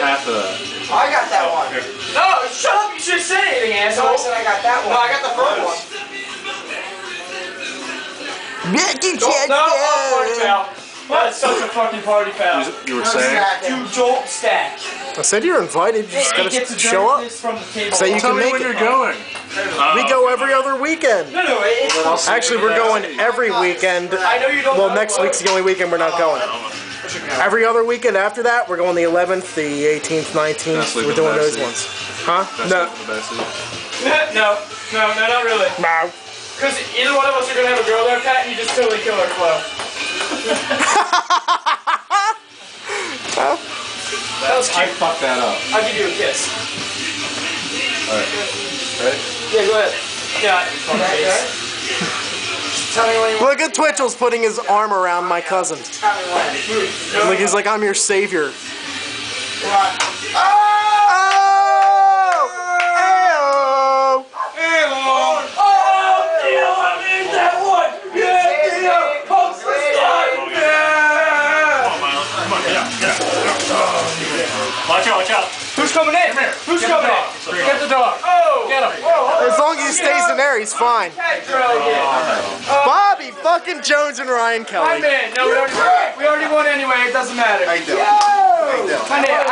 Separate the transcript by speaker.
Speaker 1: Half of that.
Speaker 2: Oh, I got that one.
Speaker 3: No, shut up! You should have said anything,
Speaker 2: So I said I got that one.
Speaker 3: No, I got the first one.
Speaker 4: Mickey
Speaker 3: Don't, no, oh, party foul. That's such a fucking party foul.
Speaker 1: You were saying?
Speaker 3: You don't stack.
Speaker 4: I said you're invited. You just
Speaker 3: He
Speaker 4: gotta
Speaker 3: gets
Speaker 4: show up.
Speaker 3: this from the table.
Speaker 4: So you
Speaker 1: Tell
Speaker 4: can
Speaker 1: me
Speaker 4: make
Speaker 1: when
Speaker 4: it.
Speaker 1: you're going.
Speaker 4: We go every other weekend.
Speaker 3: No, no, it's.
Speaker 4: Actually, we're going every weekend.
Speaker 3: I know you don't.
Speaker 4: Well, next week's the only weekend we're not going. Every other weekend after that, we're going the 11th, the 18th, 19th. We're doing those
Speaker 1: backseat.
Speaker 4: ones. Huh?
Speaker 1: That's
Speaker 4: No.
Speaker 1: the best
Speaker 3: no, no, no, not really.
Speaker 4: No.
Speaker 3: Because either one of us are gonna have a girl there, Pat, and you just totally kill our flow. that was
Speaker 1: I fucked that up.
Speaker 3: I'll give you a kiss.
Speaker 1: Alright. Ready?
Speaker 3: Yeah, go ahead. Yeah,
Speaker 4: Look at Twitchell's putting his arm around my cousin.
Speaker 2: tell.
Speaker 4: Like he's like, I'm your savior.
Speaker 2: Come on.
Speaker 4: Oh!
Speaker 3: Oh, Dio, I made that one! Yeah, Dio! Post the slide! Yeah!
Speaker 5: Watch out, watch out.
Speaker 3: Who's coming in? Who's coming in? Get the dog. Oh! Get him.
Speaker 4: As long as he stays in there, he's fine.
Speaker 3: Cat girl again.
Speaker 4: Bobby fucking Jones and Ryan Kelly.
Speaker 3: My
Speaker 4: Kelly.
Speaker 3: man. No, we already, we already won anyway. It doesn't matter.
Speaker 6: How you doing?
Speaker 3: My man.